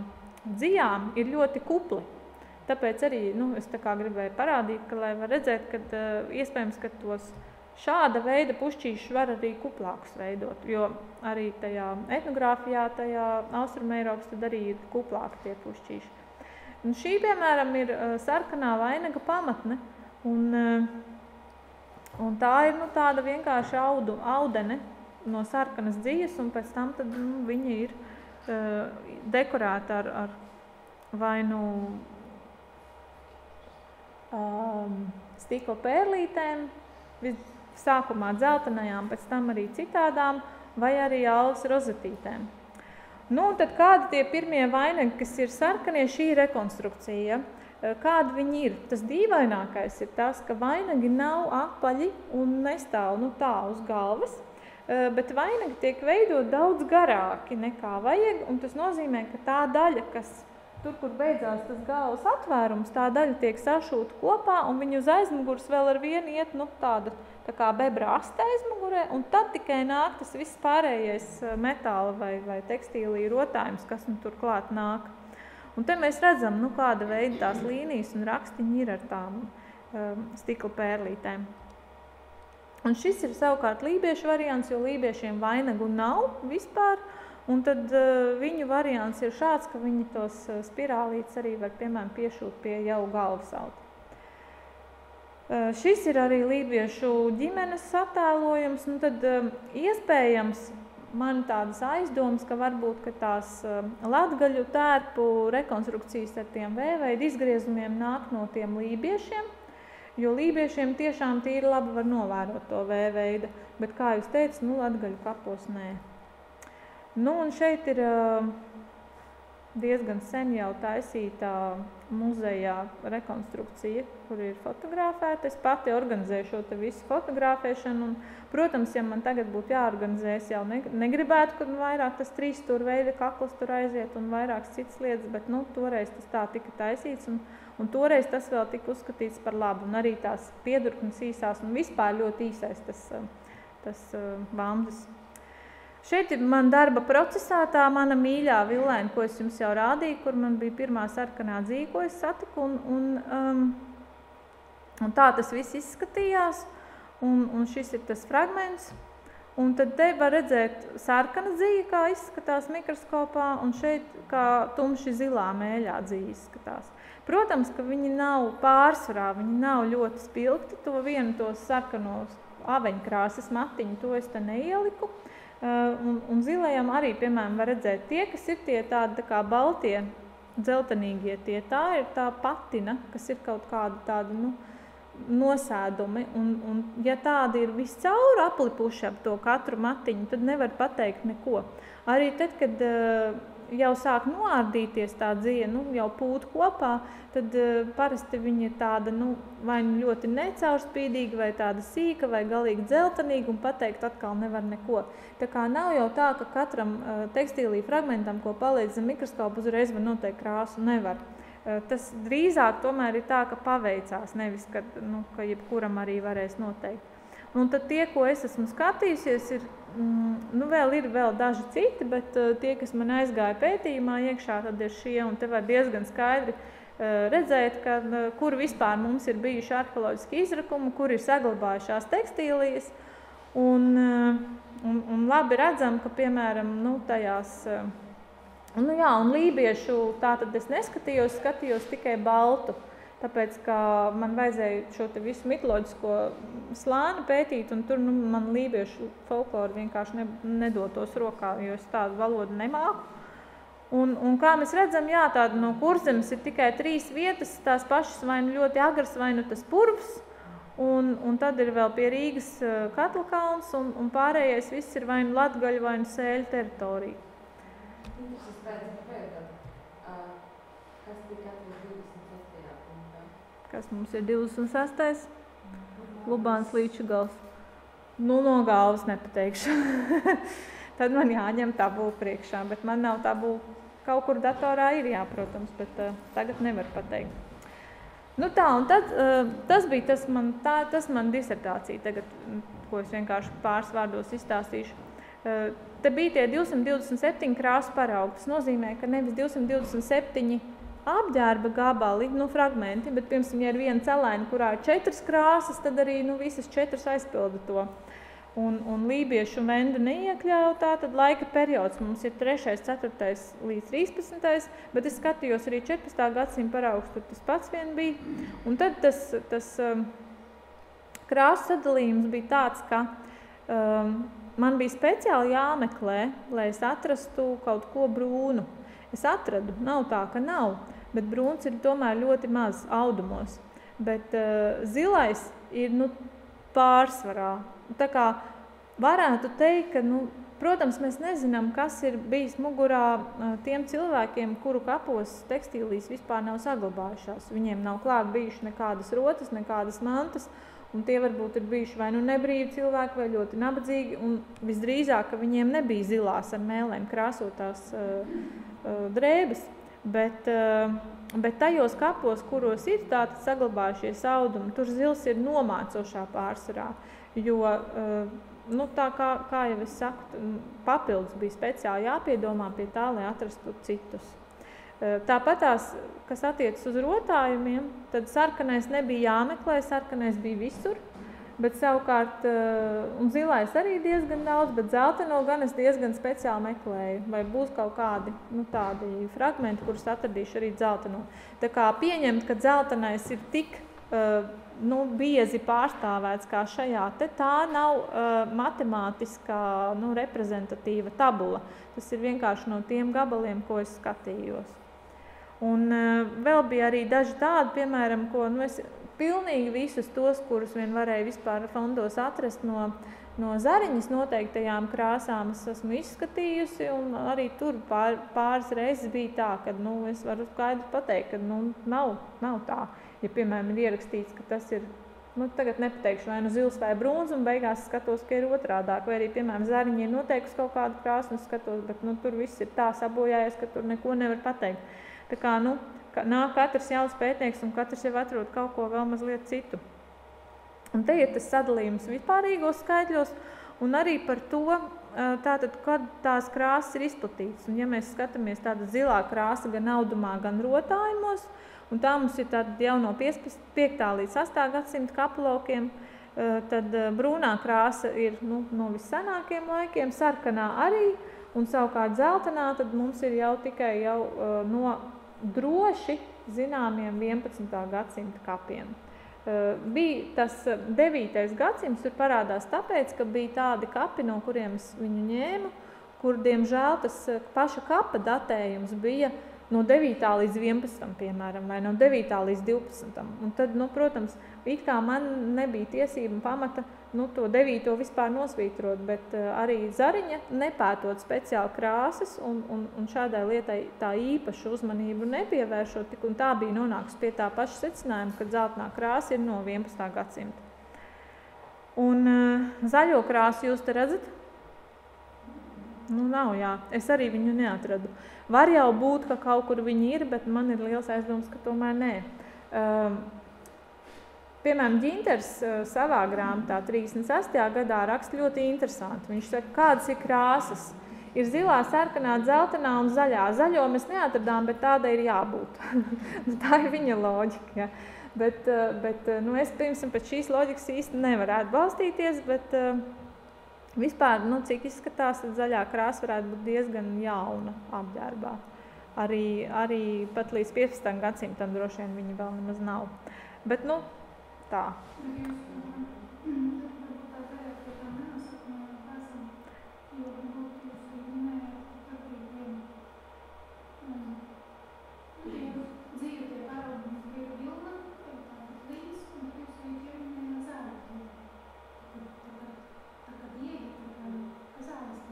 dzijām ir ļoti kupli. Tāpēc arī nu, es gribēju parādīt, ka, lai var redzēt, ka uh, iespējams, ka tos šāda veida pušķīšus var arī kuplākus veidot, jo arī tajā etnogrāfijā, tajā Austrumēropas, tad arī ir kuplāki tie pušķīši. Un šī, piemēram, ir uh, sarkanā vainaga pamatne, un, uh, un tā ir nu, tāda vienkārši audu, audene no sarkanas dzīves, un pēc tam tad, nu, viņa ir uh, dekorēta ar, ar vai nu um, stikla pērlītēm. sākumā dzeltenajām, pēc tam arī citādām, vai arī alus rozetītēm. Nu, tad kādi tie pirmie vainagi, kas ir sarkanie, šī rekonstrukcija, kādi viņi ir? Tas dīvainākais ir tas, ka vainagi nav apaļi un nestāv nu, tā uz galvas, bet vainagi tiek veidot daudz garāki nekā vajag, un tas nozīmē, ka tā daļa, kas tur, kur beidzās tas galvas atvērums, tā daļa tiek sašūta kopā, un viņa uz aizmugures vēl ar vienu iet nu, tāda tā kā bebra aste aizmugurē, un tad tikai nāk tas viss pārējais metāla vai, vai tekstīlī rotājums, kas nu tur klāt nāk. Un te mēs redzam, nu, kāda veida tās līnijas un rakstiņi ir ar tām um, stikla pērlītēm. Un šis ir savukārt lībiešu variants, jo lībiešiem vainagu nav vispār, un tad uh, viņu variants ir šāds, ka viņi tos spirālītes arī var, piemēram, piešūt pie jau galvasauta. Eh, šis ir arī lībiešu ģimenes attēlojums. Nu, tad, eh, iespējams, man tādas aizdomas, ka varbūt ka tās eh, latgaļu tērpu rekonstrukcijas ar tiem vēveidu izgriezumiem nāk no tiem lībiešiem, jo lībiešiem tiešām tīri labi var novērot to vēveidu, bet, kā jūs teicat, nu, latgaļu kapos nē. Nu, un šeit ir diezgan sen jau taisīta muzejā rekonstrukcija, kur ir fotografēta. Es pati organizēju šo visu fotografēšanu. Un, protams, ja man tagad būtu jāorganizē, es jau negribētu, ka vairāk tas trīs stūra veida kakls tur aiziet un vairākas citas lietas, bet nu, toreiz tas tā tika taisīts. Un, un toreiz tas vēl tika uzskatīts par labu. Un arī tās piedurknes īsās un vispār ļoti īsais tas, tas bambas. Šeit ir man darba procesā tā mana mīļā vilēna, ko es jums jau rādīju, kur man bija pirmā sarkanā dzīve, ko es satiku. Un, un, um, un tā tas viss izskatījās. Un, un šis ir tas fragments. Un tad te var redzēt sarkana dzīve, kā izskatās mikroskopā, un šeit kā tumši zilā mēļā dzīve izskatās. Protams, ka viņi nav pārsvarā, viņi nav ļoti spilgti. To vienu tos sarkanos aveņkrāsas matiņu, to es te neieliku. Un, un zilajam arī, piemēram, var redzēt tie, kas ir tie tādi tā kā baltie, dzeltenīgie tie. Tā ir tā patina, kas ir kaut kāda tāda, nu, nosēdumi, un, un ja tādi ir viscaur aplipuši ap to katru matiņu, tad nevar pateikt neko. Arī tad, kad uh, jau sāk noārdīties tā dzīve, nu, jau pūt kopā, tad uh, parasti viņa ir tāda nu, vai nu ļoti necaurspīdīga, vai tāda sīka, vai galīgi dzeltenīga, un pateikt atkal nevar neko. Tā kā nav jau tā, ka katram uh, tekstīlī fragmentam, ko paliec zem mikroskopu, uzreiz var noteikt krāsu, nevar. Uh, tas drīzāk tomēr ir tā, ka paveicās, nevis, ka, nu, ka jebkuram arī varēs noteikt. Un tad tie, ko es esmu skatījusies, ir nu, vēl ir vēl daži citi, bet uh, tie, kas man aizgāja pētījumā iekšā, ir šie, te var diezgan skaidri uh, redzēt, ka, uh, kur vispār mums ir bijuši arheoloģiski izrakumi, kur ir saglabājušās tekstīlijas, un, un, un labi redzam, ka, piemēram, nu, tajās, nu, jā, un lībiešu, tā tad es neskatījos, skatījos tikai baltu, Tāpēc, man vajadzēja šo visu mitoloģisko slāni pētīt, un tur nu, man lībiešu folklori vienkārši ne, nedotos rokā, jo es tādu valodu nemāku. Un, un kā mēs redzam, jā, tāda no kurzemes ir tikai trīs vietas, tās pašas vai nu ļoti agras, vai nu tas purvs, un, un tad ir vēl pie Rīgas eh, katlkalns, un, un pārējais viss ir vai nu latgaļu, vai nu sēļu teritorija. Tas ir kas mums ir 26. Lubāns Līčugals. Nu, no galvas nepateikšu. Tad man jāņem tabula priekšā, bet man nav tabula. Kaut kur datorā ir jā, protams, bet uh, tagad nevar pateikt. Nu tā, un tad, uh, tas bija tas man, tā, tas man disertācija tagad, ko es vienkārši pāris vārdos izstāstīšu. Uh, te bija tie 227 krāsu paraugi. Tas nozīmē, ka nevis 227 apģērba gabali, nu, fragmenti, bet, piemēram, ja ir viena celaina, kurā ir četras krāsas, tad arī nu, visas četras aizpilda to. Un, un lībiešu vendu neiekļauj tā, tad laika periods mums ir 3., 4. līdz 13. Bet es skatījos arī 14. gadsimta paraugs, tur tas pats vien bija. Un tad tas, tas um, krāsu sadalījums bija tāds, ka um, man bija speciāli jāmeklē, lai es atrastu kaut ko brūnu. Es atradu, nav tā, ka nav bet brūns ir tomēr ļoti maz audumos. Bet uh, zilais ir nu, pārsvarā. Tā kā varētu teikt, ka, nu, protams, mēs nezinām, kas ir bijis mugurā tiem cilvēkiem, kuru kapos tekstīlīs vispār nav saglabājušās. Viņiem nav klāt bijuši nekādas rotas, nekādas mantas, un tie varbūt ir bijuši vai nu nebrīvi cilvēki, vai ļoti nabadzīgi, visdrīzāk, ka viņiem nebija zilās ar mēlēm krāsotās uh, uh, drēbes, bet uh, Bet tajos kapos, kuros ir tādi saglabājušies audumi, tur zils ir nomācošā pārsvarā. Jo, eh, nu, tā kā, kā jau es saku, papildus bija speciāli jāpiedomā pie tā, lai atrastu citus. Eh, tāpat tās, kas attiecas uz rotājumiem, tad sarkanais nebija jāmeklē, sarkanais bija visur. Bet savukārt, eh, un zilais arī diezgan daudz, bet zeltaino gan es diezgan speciāli meklēju. Vai būs kaut kādi nu, tādi fragmenti, kurus atradīšu arī zeltaino. Tā kā pieņemt, ka zeltainais ir tik uh, nu, biezi pārstāvēts kā šajā, te tā nav uh, matemātiskā nu, reprezentatīva tabula. Tas ir vienkārši no tiem gabaliem, ko es skatījos. Un vēl bija arī daži tādi, piemēram, ko nu, es pilnīgi visus tos, kurus vien varēja vispār fondos atrast no, no zariņas noteiktajām krāsām, es esmu izskatījusi, arī tur pār, pāris reizes bija tā, ka nu, es varu skaidri pateikt, ka nu, nav, nav tā. Ja, piemēram, ir ierakstīts, ka tas ir nu, tagad nepateikšu, vai nu zils vai brūns, un beigās skatos, ka ir otrādāk. Vai arī, piemēram, zariņi ir noteikusi kaut kādu krāsu, un skatos, bet nu, tur viss ir tā sabojājies, ka tur neko nevar pateikt. Tā kā, nu, nāk katrs jauns pētnieks un katrs jau atrod kaut ko vēl mazliet citu. Un te ir tas sadalījums vispārīgos skaitļos un arī par to, tātad, kad tās krāsas ir izplatītas. Un ja mēs skatāmies tāda zilā krāsa gan audumā, gan rotājumos, un tā mums ir tāda jau no 15, 5. līdz 8. gadsimta kaplokiem, tad brūnā krāsa ir nu, no vissenākiem laikiem, sarkanā arī, un savukārt zeltenā tad mums ir jau tikai jau no droši zināmiem 11. gadsimta kapiem. Bija tas 9. gadsimts, tur parādās tāpēc, ka bija tādi kapi, no kuriem es viņu ņēmu, kur, diemžēl, tas paša kapa datējums bija no 9. līdz 11. piemēram, vai no 9. līdz 12. Un tad, nu, protams, it kā man nebija tiesība pamata nu, to 9. vispār nosvītrot, bet uh, arī zariņa nepētot speciāli krāsas un, un, un šādai lietai tā īpašu uzmanību nepievēršot, tik un tā bija nonākusi pie tā paša secinājuma, ka dzeltenā krāsa ir no 11. gadsimta. Un uh, zaļo krāsu jūs te redzat? Nu, nav, jā. Es arī viņu neatradu. Var jau būt, ka kaut kur viņi ir, bet man ir liels aizdoms, ka tomēr nē. Um, piemēram, Ģinters uh, savā grāmatā 36. gadā raksta ļoti interesanti. Viņš saka, kādas ir krāsas. Ir zilā, sarkanā, dzeltenā un zaļā. Zaļo mēs neatradām, bet tāda ir jābūt. Tā ir viņa loģika. Ja. Bet, uh, bet uh, nu, es pirms pēc šīs loģikas īsti nevarētu balstīties, bet Vispār, nu, cik izskatās, tad zaļā krāsa varētu būt diezgan jauna apģērbā. Arī, arī pat līdz 15. gadsimtam droši vien viņa vēl nemaz nav. Bet, nu, tā.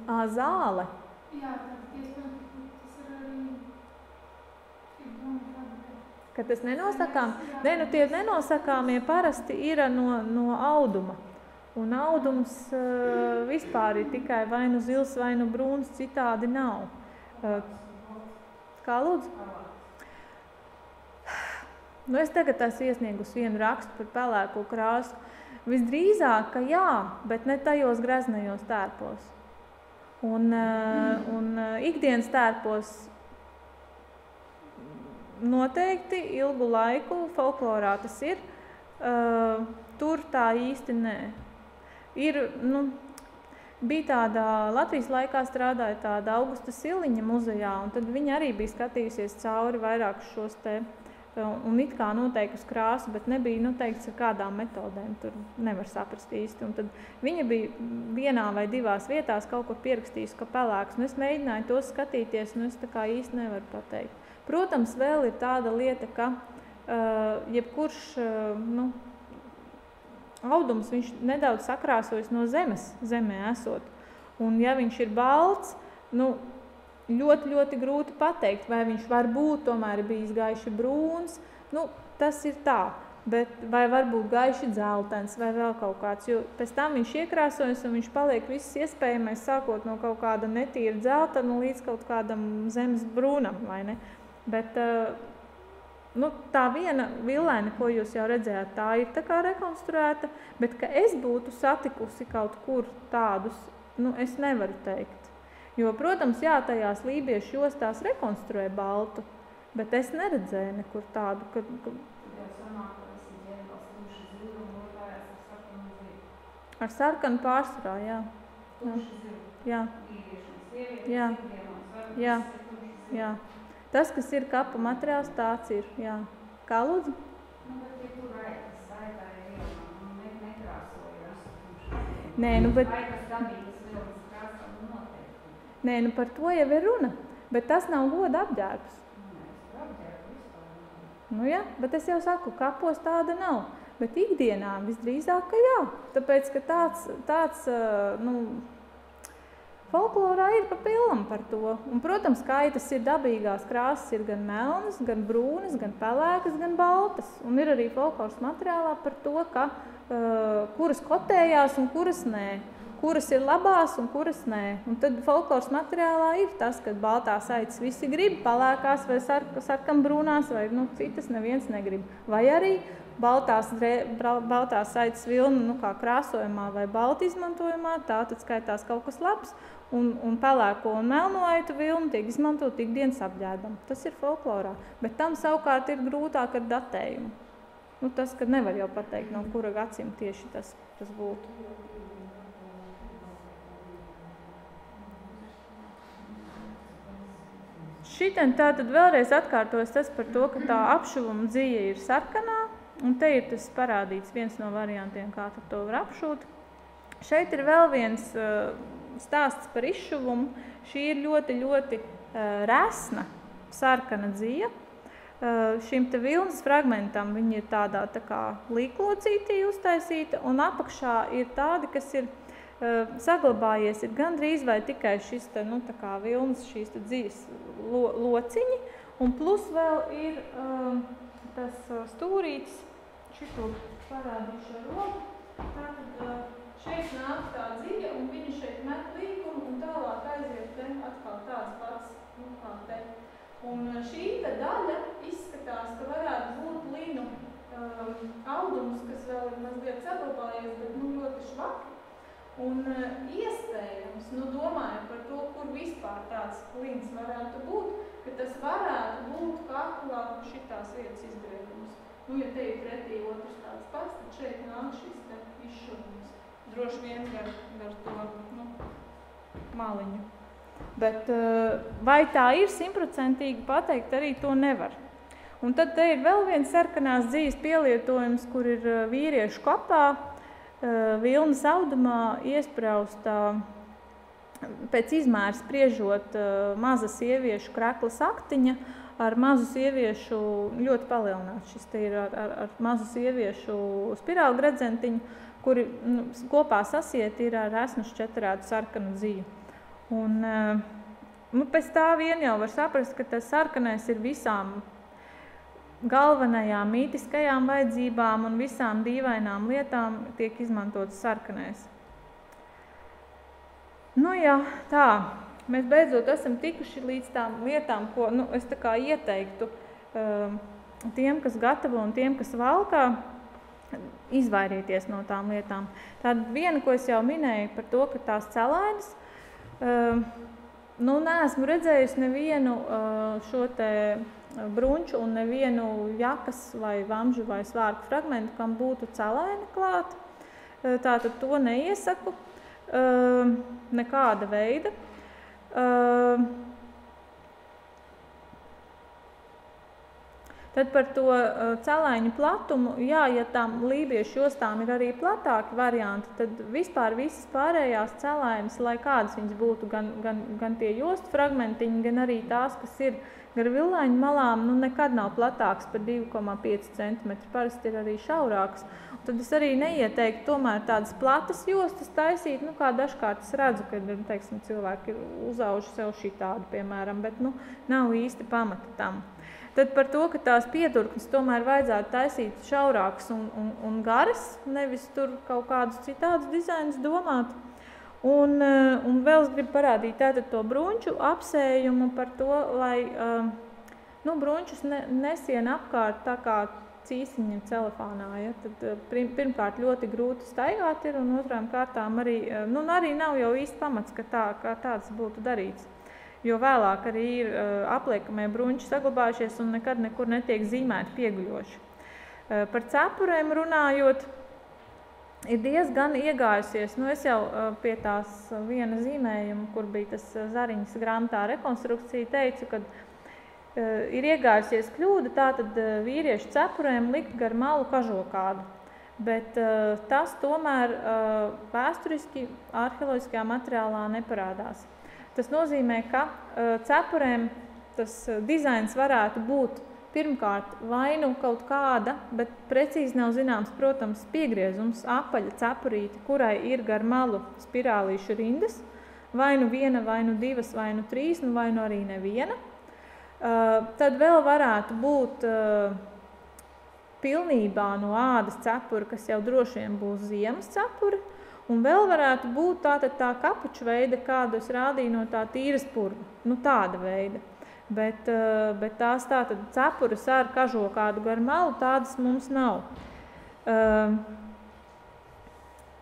À, zāle. Jā, tas ir arī ka tas nenosakām, ne, nu tie nenosakāmie parasti ir no, no auduma. Un audums uh, vispār ir tikai vai nu zils, vai nu brūns, citādi nav. Uh, kā lūdzu? Nu, es tagad esmu iesniegusi vienu rakstu par pelēko krāsu. Visdrīzāk, ka jā, bet ne tajos greznajos tērpos. Un, eh, un eh, ikdienas tērpos noteikti ilgu laiku folklorā tas ir. Uh, tur tā īsti nē. Ir, nu, bija tāda Latvijas laikā strādāja tāda Augusta Siliņa muzejā, un tad viņa arī bija skatījusies cauri vairākus šos te uh, un it kā noteikusi krāsu, bet nebija noteikts, ar kādām metodēm tur nevar saprast īsti. Un tad viņa bija vienā vai divās vietās kaut kur pierakstījusi, ka pelēks. Nu, es mēģināju to skatīties, nu es tā kā īsti nevaru pateikt. Protams, vēl ir tāda lieta, ka uh, jebkurš uh, nu, audums viņš nedaudz sakrāsojas no zemes, zemē esot. Un ja viņš ir balts, nu, ļoti, ļoti grūti pateikt, vai viņš var būt tomēr bijis gaiši brūns. Nu, tas ir tā. Bet vai varbūt gaiši dzeltens vai vēl kaut kāds, jo pēc tam viņš iekrāsojas un viņš paliek viss iespējamais, sākot no kaut kāda netīra dzeltena līdz kaut kādam zemes brūnam? Bet uh, nu, tā viena vilēna, ko jūs jau redzējāt, tā ir tā kā rekonstruēta, bet ka es būtu satikusi kaut kur tādus, nu, es nevaru teikt. Jo, protams, jā, tajās lībiešu jostās rekonstruē baltu, bet es neredzēju nekur tādu, ka, ka Ar sarkanu pārsvarā, jā. Jā. Jā. Jā. jā. Tas, kas ir kapa materiāls, tāds ir. Jā. Kā lūdzu? Nē, nu, bet... Nē, nu par to jau ir runa. Bet tas nav goda apģērbs. Nu jā, bet es jau saku, kapos tāda nav. Bet ikdienā visdrīzāk, ka jā. Tāpēc, ka tāds, tāds nu, folklorā ir pa pilnam par to. Un, protams, kaitas ir dabīgās krāsas, ir gan melnas, gan brūnas, gan pelēkas, gan baltas. Un ir arī folkloras materiālā par to, ka, uh, kuras kotējās un kuras nē kuras ir labās un kuras nē. Un tad folkloras materiālā ir tas, ka baltās aitas visi grib, palēkās vai sarkanbrūnās vai nu, citas neviens negrib. Vai arī baltās, baltās aitas vilna nu, kā krāsojumā vai balti izmantojumā, tā tad skaitās kaut kas labs, un, un pelēko un melno aitu vilnu tiek izmantot ikdienas apģērbam. Tas ir folklorā, bet tam savukārt ir grūtāk ar datējumu. Nu, tas, kad nevar jau pateikt, no kura gadsimta tieši tas, tas būtu. Šitien tā tad vēlreiz atkārtojas tas par to, ka tā apšuvuma dzīve ir sarkanā, Un te ir tas parādīts viens no variantiem, kā to var apšūt. Šeit ir vēl viens uh, stāsts par izšuvumu. Šī ir ļoti, ļoti uh, resna, sarkana dzīve. Uh, šim te vilnas fragmentam viņa ir tādā tā kā līklocītī uztaisīta, un apakšā ir tādi, kas ir uh, saglabājies, ir gandrīz vai tikai šis te, nu, vilnas, šīs dzīves lo, lociņi, un plus vēl ir uh, tas stūrītis, šito parādīšu ar roku. Tātad šeit nāk tā dziļa un viņa šeit met līkumu un tālāk aiziet te atkal tāds pats, nu kā te. Un šī te daļa izskatās, ka varētu būt linu um, audums, kas vēl ir mazliet saglabājies, bet nu ļoti švaki. Un uh, iespējams, nu domāju par to, kur vispār tāds lins varētu būt, ka tas varētu būt kaklā šitās vietas izgriezums. Nu, ja te ir pretī otrs tāds pats, tad šeit nāk šis te izšuvums. Droši vien gar, gar to nu, maliņu. Bet eh, vai tā ir simtprocentīgi pateikt, arī to nevar. Un tad te ir vēl viens sarkanās dzīves pielietojums, kur ir eh, vīriešu kopā, eh, vilnas audumā iespraustā pēc izmēra spriežot maza sieviešu kreklas aktiņa, ar mazu sieviešu ļoti palielināts. Šis ir ar, ar, ar mazu sieviešu spirāli gredzentiņu, kuri nu, kopā sasiet ir ar esmu šķetrētu sarkanu dzīvi. Un, nu, pēc tā vien jau var saprast, ka tas sarkanais ir visām galvenajām mītiskajām vajadzībām un visām dīvainām lietām tiek izmantots sarkanais. Nu jā, tā mēs beidzot esam tikuši līdz tām lietām, ko nu, es tā kā ieteiktu um, tiem, kas gatavo un tiem, kas valkā, izvairīties no tām lietām. Tāda viena, ko es jau minēju par to, ka tās celainas, um, nu, neesmu redzējusi nevienu uh, šo te brunču un nevienu jakas vai vamžu vai svārku fragmentu, kam būtu celaina klāt. Uh, tātad to neiesaku uh, nekāda veida. Tad par to uh, celāņu platumu, jā, ja tām lībiešu jostām ir arī platāki varianti, tad vispār visas pārējās celāņas, lai kādas viņas būtu, gan, gan, gan tie jostu fragmentiņi, gan arī tās, kas ir gar villāņu malām, nu nekad nav platāks par 2,5 cm, parasti ir arī šaurāks. tad es arī neieteiktu tomēr tādas platas jostas taisīt, nu, kā dažkārt es redzu, kad teiksim, cilvēki ir uzauguši sev šī tādu, piemēram, bet nu, nav īsti pamata tam. Tad par to, ka tās pieturknes tomēr vajadzētu taisīt šaurākas un, un, un garas, nevis tur kaut kādus citādus dizainus domāt. Un, eh, un vēl es gribu parādīt tātad to brunču apsējumu par to, lai um, nu, brunčus ne, nesien apkārt tā kā cīsiņiem telefonā. Ja? Tad, eh, pirmkārt, ļoti grūti staigāt ir, un otrām kārtām arī, nu, arī nav jau īsti pamats, ka tā, kā tāds būtu darīts jo vēlāk arī ir apliekamie bruņķi saglabājušies un nekad nekur netiek zīmēti pieguļoši. Par cepurēm runājot, ir diezgan iegājusies. Nu, es jau pie tās viena zīmējuma, kur bija tas zariņas grāmatā rekonstrukcija, teicu, ka ir iegājusies kļūda tātad vīriešu cepurēm likt gar malu kažokādu. Bet tas tomēr vēsturiski arheoloģiskajā materiālā neparādās. Tas nozīmē, ka uh, cepurēm tas uh, dizains varētu būt pirmkārt vai nu kaut kāda, bet precīzi nav zināms, protams, piegriezums, apaļa cepurīte, kurai ir gar malu spirālīšu rindas, vai nu viena, vai nu divas, vai nu trīs, nu vai nu arī neviena. Uh, tad vēl varētu būt uh, pilnībā no ādas cepura, kas jau droši vien būs ziemas cepura, Un vēl varētu būt tā, tā kapuča veida, kādu es rādīju no tā tīras purva. Nu, tāda veida. Bet, eh, bet tās tātad cepuras ar kažo kādu gar malu, tādas mums nav. Ehm,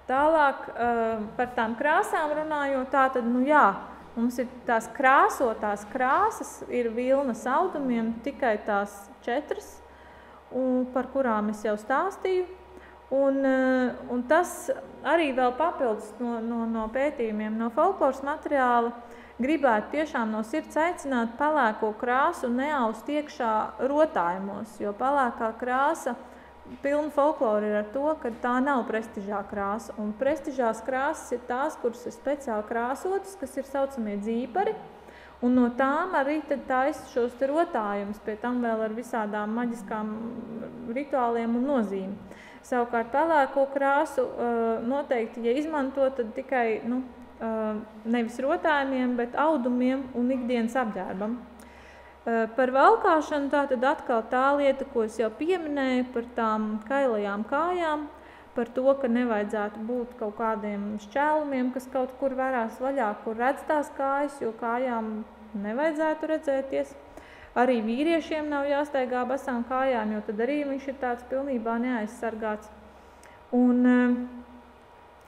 tālāk ehm, par tām krāsām runājot, tātad, nu jā, mums ir tās krāsotās krāsas, ir vilnas audumiem tikai tās četras, un par kurām es jau stāstīju. Un, eh, un tas arī vēl papildus no, no, no pētījumiem, no folkloras materiāla, gribētu tiešām no sirds aicināt pelēko krāsu neaust iekšā rotājumos, jo pelēkā krāsa pilna folklora ir ar to, ka tā nav prestižā krāsa. Un prestižās krāsas ir tās, kuras ir speciāli krāsotas, kas ir saucamie dzīpari, un no tām arī taisa šos rotājumus, pie tam vēl ar visādām maģiskām rituāliem un nozīmēm. Savukārt pelēko krāsu noteikti, ja izmanto, tad tikai nu, nevis rotājumiem, bet audumiem un ikdienas apģērbam. Par valkāšanu tā tad atkal tā lieta, ko es jau pieminēju par tām kailajām kājām, par to, ka nevajadzētu būt kaut kādiem šķēlumiem, kas kaut kur varās vaļā, kur redz tās kājas, jo kājām nevajadzētu redzēties. Arī vīriešiem nav jāstaigā basām kājām, jo tad arī viņš ir tāds pilnībā neaizsargāts. Un, eh,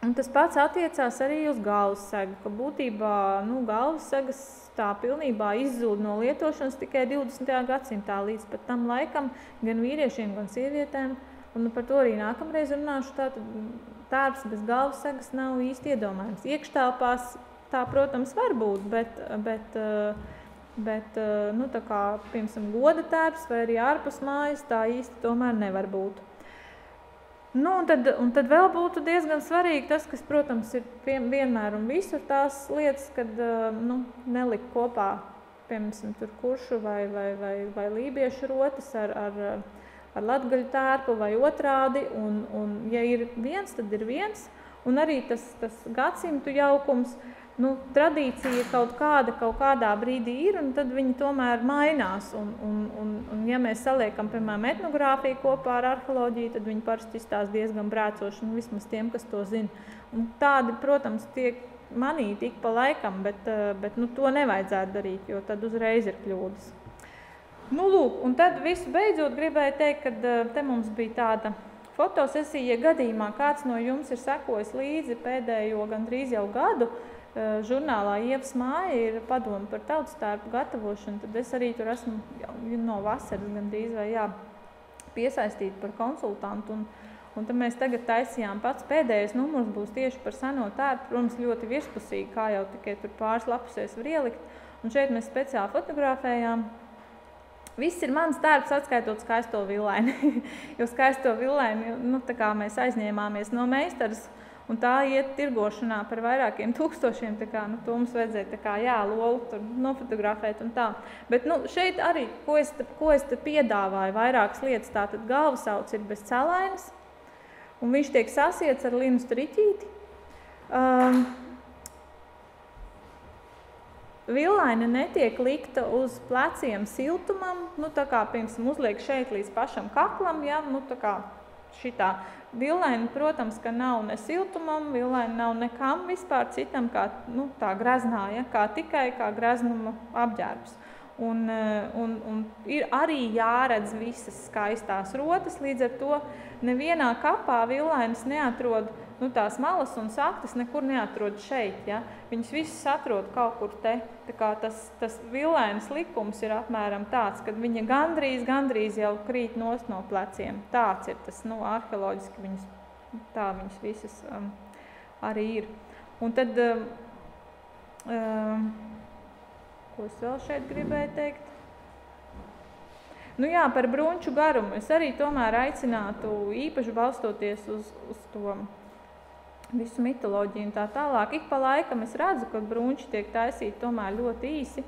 un tas pats attiecās arī uz galvas segu, ka būtībā nu, galvas segas tā pilnībā izzūd no lietošanas tikai 20. gadsimtā līdz tam laikam gan vīriešiem, gan sievietēm. Un par to arī nākamreiz runāšu. Tātad tērps bez galvas segas nav īsti iedomājams. Iekštelpās tā, protams, var būt, bet, bet uh, Bet, eh, nu, tā kā, piemēram, goda tērps vai arī ārpus mājas, tā īsti tomēr nevar būt. Nu, un, tad, un tad vēl būtu diezgan svarīgi tas, kas, protams, ir vienmēr un visur tās lietas, kad eh, nu, nelikt kopā, piemēram, kuršu vai, vai, vai, vai lībiešu rotas ar, ar, ar latgaļu tērpu vai otrādi. Un, un, ja ir viens, tad ir viens. Un arī tas, tas gadsimtu jaukums, uh, nu, tradīcija kaut kāda kaut kādā brīdī ir, un tad viņi tomēr mainās. Un, un, un, un ja mēs saliekam, piemēram, etnogrāfiju kopā ar arheoloģiju, tad viņi parasti izstāsta diezgan brēcoši, un vismaz tiem, kas to zina. Un tādi, protams, tiek manīti ik pa laikam, bet, eh, bet nu, to nevajadzētu darīt, jo tad uzreiz ir kļūdas. Nu, lūk, un tad visu beidzot gribēju teikt, ka eh, te mums bija tāda fotosesija, ja gadījumā kāds no jums ir sekojis līdzi pēdējo gandrīz jau gadu, uh, žurnālā Ievas māja ir padoma par tautas tērpu gatavošanu, tad es arī tur esmu no vasaras gandrīz vai jā, piesaistīta par konsultantu. Un, un tad mēs tagad taisījām pats pēdējais numurs būs tieši par seno tērpu, protams, ļoti virspusīgi, kā jau tikai tur pāris lapusēs var ielikt. Un šeit mēs speciāli fotografējām. Viss ir mans tērps, atskaitot skaisto villaini. jo skaisto villaini, nu, mēs aizņēmāmies no meistaras, Un tā iet tirgošanā par vairākiem tūkstošiem. Kā, nu, to mums vajadzēja kā, jā, lolu tur nofotografēt un tā. Bet nu, šeit arī, ko es, ko es piedāvāju, vairākas lietas. Tātad galvasauts ir bez celainas. Un viņš tiek sasiets ar linu striķīti. Um, Villaina netiek likta uz pleciem siltumam, nu tā kā, piemēram, uzliek šeit līdz pašam kaklam, ja, nu tā kā šitā. Villaina, protams, ka nav ne siltumam, villaina nav nekam vispār citam, kā nu, tā greznā, ja, kā tikai kā greznuma apģērbs. Un, eh, un, un ir arī jāredz visas skaistās rotas, līdz ar to nevienā kapā villainas neatrod nu, tās malas un saktas nekur neatrod šeit. Ja? Viņas visas atrod kaut kur te. Tas, tas vilēnas likums ir apmēram tāds, ka viņa gandrīz, gandrīz jau krīt nost no pleciem. Tāds ir tas nu, arheoloģiski viņas, tā viņas visas um, arī ir. Un tad, um, um, ko es vēl šeit gribēju teikt? Nu jā, par brunču garumu es arī tomēr aicinātu īpaši balstoties uz, uz to visu mitoloģiju un tā tālāk. Ik pa laikam es redzu, ka brunči tiek taisīti tomēr ļoti īsi.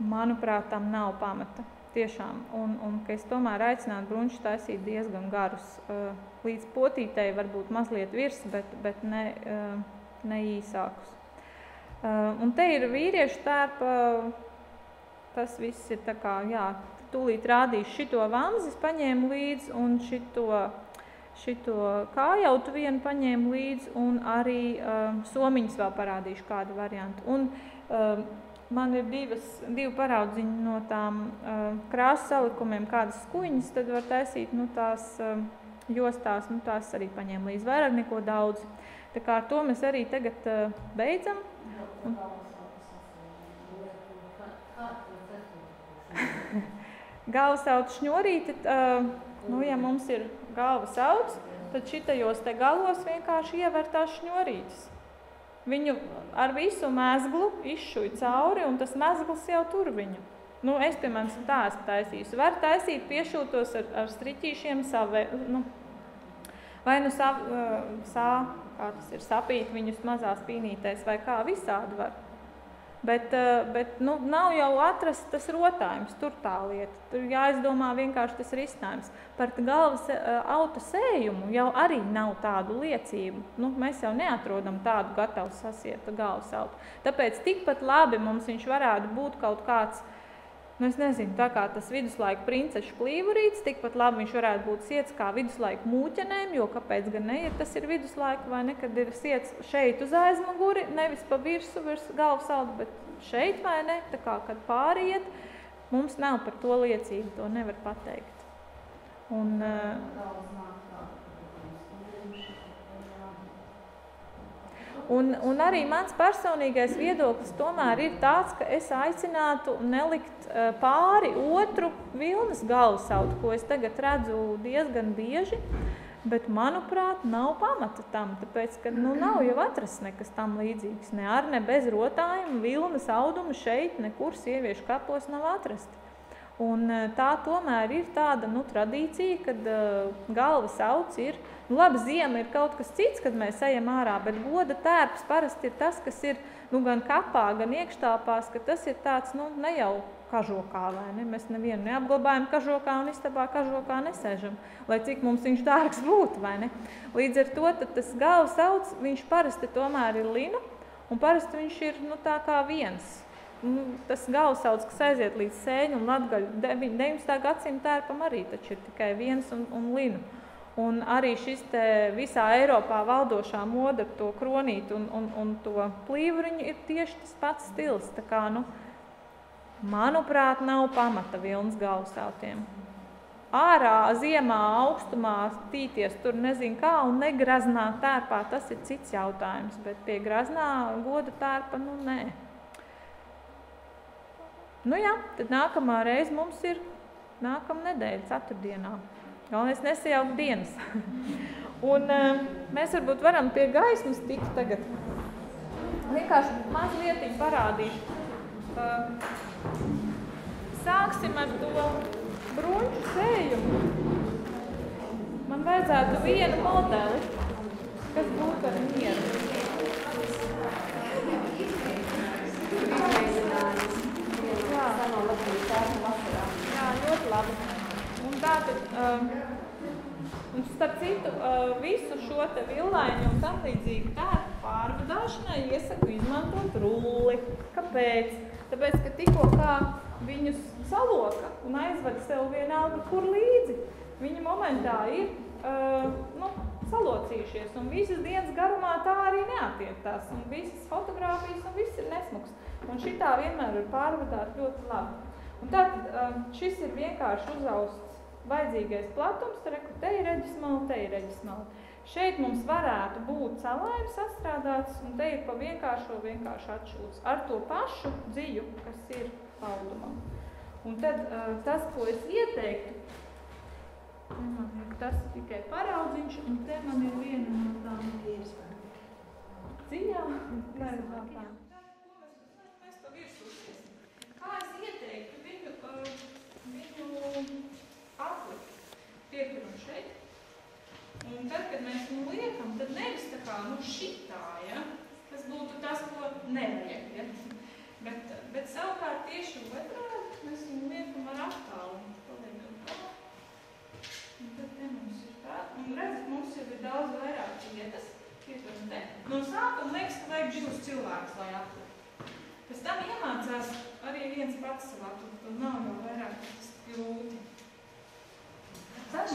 Manuprāt, tam nav pamata. Tiešām. Un, un ka es tomēr aicinātu brunči taisīt diezgan garus. Uh, līdz potītei varbūt mazliet virs, bet, bet ne, uh, ne īsākus. Uh, un te ir vīriešu tērpa, tas viss ir tā kā, jā, tūlīt rādīšu šito vanzi, paņēmu līdzi un šito šito kājautu vienu paņēmu līdzi un arī um, somiņus vēl parādīšu kādu variantu. Un, um, man ir divas, divi paraudziņi no tām um, krāsu salikumiem, kādas skuņas, tad var taisīt nu, tās um, jostās, nu, tās arī paņēmu līdzi vairāk neko daudz. Tā kā ar to mēs arī tagad uh, beidzam. Un... Galvasauta šņurīte, uh, nu, ja mums ir galva sauc, tad šitajos te galos vienkārši iever tās šņurītes. Viņu ar visu mēsglu izšuj cauri, un tas mēsgls jau tur viņu. Nu, es, piemēram, tā esmu taisījusi. Var taisīt piešūtos ar, ar striķīšiem savē, nu, vai nu sā, sā, kā tas ir, sapīt viņus mazās pīnītēs, vai kā visādi var. Bet, eh, bet nu, nav jau atrasts tas rotājums, tur tā lieta. Tur jāizdomā vienkārši tas risinājums. Par galvas eh, auto sējumu jau arī nav tādu liecību. Nu, mēs jau neatrodam tādu gatavu sasietu galvas auto. Tāpēc tikpat labi mums viņš varētu būt kaut kāds Nu, es nezinu, tā kā tas viduslaika princešu plīvurītis, tikpat labi viņš varētu būt siets kā viduslaika mūķenēm, jo kāpēc gan ne, ja tas ir viduslaika vai ne, kad ir siets šeit uz aizmuguri, nevis pa virsu virs galvas alda, bet šeit vai ne, tā kā kad pāriet, mums nav par to liecību, to nevar pateikt. Un, uh, Un, un arī mans personīgais viedoklis tomēr ir tāds, ka es aicinātu nelikt eh, pāri otru vilnas galvasautu, ko es tagad redzu diezgan bieži, bet manuprāt nav pamata tam, tāpēc, ka nu, nav jau atrasts nekas tam līdzīgs. Ne ar, ne bez rotājuma, vilnas auduma šeit nekur sieviešu kapos nav atrasti. Un eh, tā tomēr ir tāda nu, tradīcija, kad uh, galvas auts ir Nu, labi, ziema ir kaut kas cits, kad mēs ejam ārā, bet goda tērps parasti ir tas, kas ir nu, gan kapā, gan iekštāpās, ka tas ir tāds, nu, ne jau kažokā, ne? Mēs nevienu neapglabājam kažokā un istabā kažokā nesēžam, lai cik mums viņš dārgs būtu? Līdz ar to tas galvas auds, viņš parasti tomēr ir lina, un parasti viņš ir, nu, tā kā viens. Nu, tas galvasauds, kas aiziet līdz sēņu un latgaļu 19. gadsimta tērpam arī taču ir tikai viens un, un linu. Un arī šis visā Eiropā valdošā moda ar to kronīti un, un, un to plīvuriņu ir tieši tas pats stils. Tā kā, nu, manuprāt, nav pamata vilnas galvasātiem. Ārā, ziemā, augstumā tīties tur nezinu kā un negraznā tērpā, tas ir cits jautājums, bet pie graznā goda tērpa, nu nē. Nu jā, tad nākamā reize mums ir nākamā nedēļa, ceturtdienā. Galvenais nesajaukt dienas. Un uh, mēs varbūt varam pie gaismas tikt tagad. Vienkārši mazliet parādīt. Uh, sāksim ar to brunču sējumu. Man vajadzētu vienu modeli, kas būtu ar mieru. Jā, Jā ļoti labi. Un tā tad, um, Un, starp citu, visu šo te villaini un tam līdzīgi tērpu pārvadāšanai iesaku izmantot rulli. Kāpēc? Tāpēc, ka tikko kā viņus saloka un aizved sev vienalga, kur līdzi, viņi momentā ir uh, nu, salocījušies. Un visas dienas garumā tā arī neatietās. Un visas fotogrāfijas un viss ir nesmuks. Un šitā vienmēr ir pārvadāt ļoti labi. Un tad um, šis ir vienkārši uzausts vajadzīgais platums, reku, te ir reģismali, te ir reģismali. Šeit mums varētu būt celājums sastrādāts, un te ir pa vienkāršo vienkārši atšūts ar to pašu dziļu, kas ir audumam. Un tad uh, tas, ko es ieteiktu, tas tikai paraudziņš, un te man ir viena no tām dziļām nervātām. Kā es ieteiktu viņu, uh, viņu atlikt pieturam šeit. Un tad, kad mēs viņu liekam, tad nevis tā kā nu, šitā, ja? tas būtu tas, ko nevajag. Ja? Bet, bet savukārt tieši otrādi mēs viņu liekam ar attālu. Paliekam tā. Un tad te mums ir tā. Un redzat, mums jau ir daudz vairāk vietas. Pieturam te. No sākuma liekas, ka vajag divus cilvēkus, lai atliktu. Pēc tam iemācās arī viens pats atlikt, un nav jau vairāk tas grūti. Tad